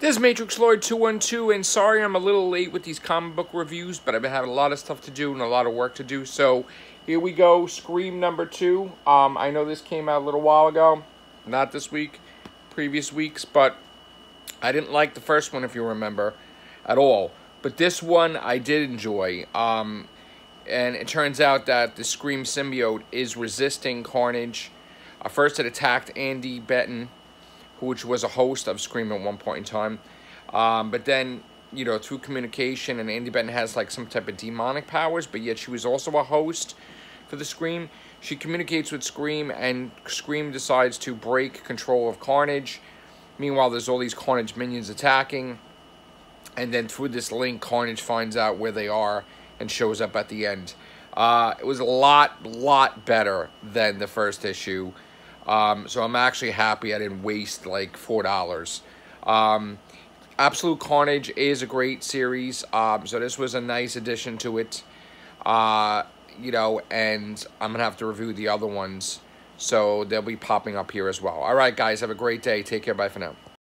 This is Matrixlord 212, and sorry I'm a little late with these comic book reviews, but I've having a lot of stuff to do and a lot of work to do. So here we go, Scream number two. Um, I know this came out a little while ago, not this week, previous weeks, but I didn't like the first one, if you remember, at all. But this one I did enjoy. Um, and it turns out that the Scream symbiote is resisting Carnage. Uh, first, it attacked Andi Benton which was a host of Scream at one point in time. Um, but then, you know, through communication, and Andi Benton has like some type of demonic powers, but yet she was also a host for the Scream. She communicates with Scream, and Scream decides to break control of Carnage. Meanwhile, there's all these Carnage minions attacking. And then through this link, Carnage finds out where they are and shows up at the end. Uh, it was a lot, lot better than the first issue. Um, so I'm actually happy I didn't waste like $4. Um, Absolute Carnage is a great series. Um, so this was a nice addition to it. Uh, you know, and I'm going to have to review the other ones. So they'll be popping up here as well. All right, guys, have a great day. Take care. Bye for now.